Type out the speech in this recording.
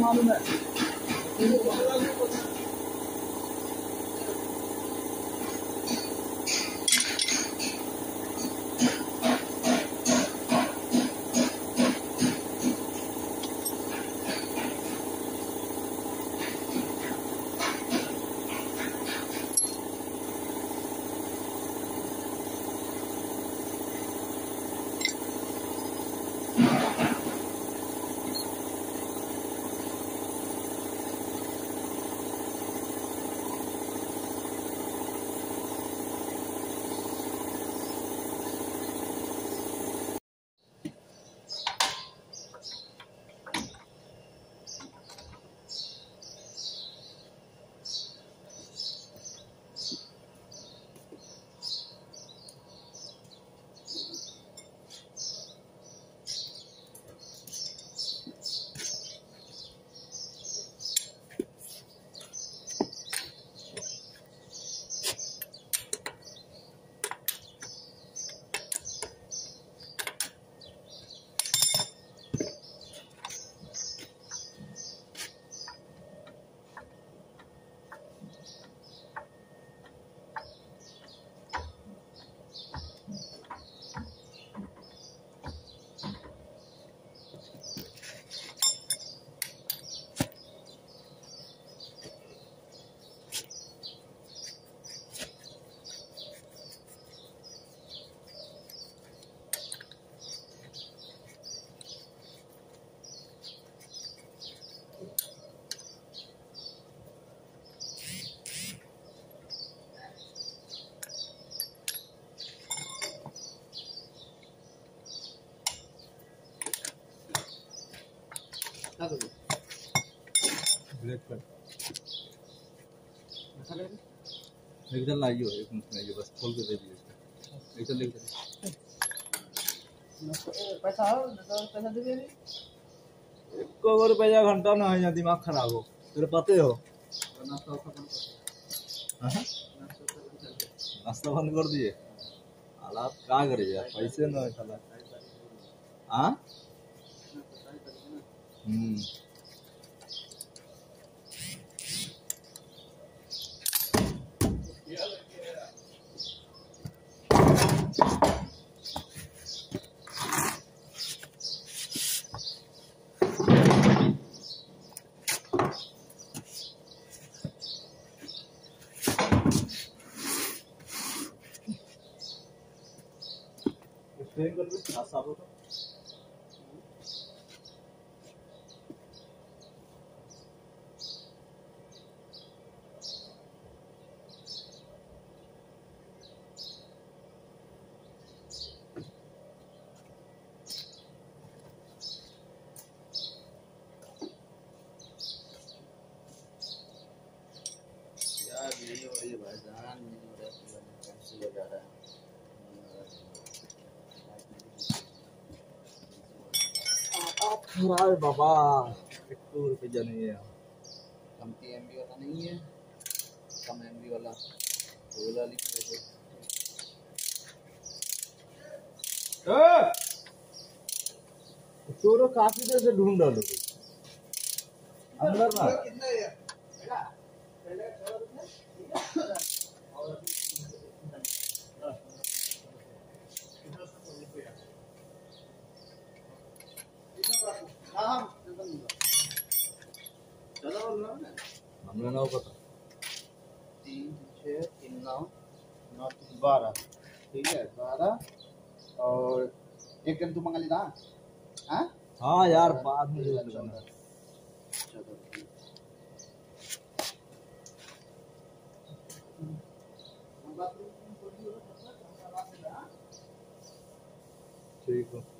मालूम है एकदम लाइए एक मिनट में ये बस खोल के दे दीजिए एकदम चलिए पैसा हो पैसा दे। दे एक और रुपया घंटा ना है या दिमाग खराब हो, तेरे पते हो। हाँ? नाश्ता बंद कर दिए। हालात का करे यार, पैसे ना है साला हाँ? हम्म। ट्रेन कर दो ना साबुत खराब बाबा। एक तो रुपये नहीं है कम की एम वाला नहीं है। कम एम वाला। वो वाला लिख दे चोरो काफ़ी देर से ढूंढ डालो अंदर ना। हमने नौ पता तीन छः तीन नौ नौ तीन बारह ठीक है बारह और एक दिन तू मंगा लेना हाँ हाँ यार बाद में जो करना ठीक है।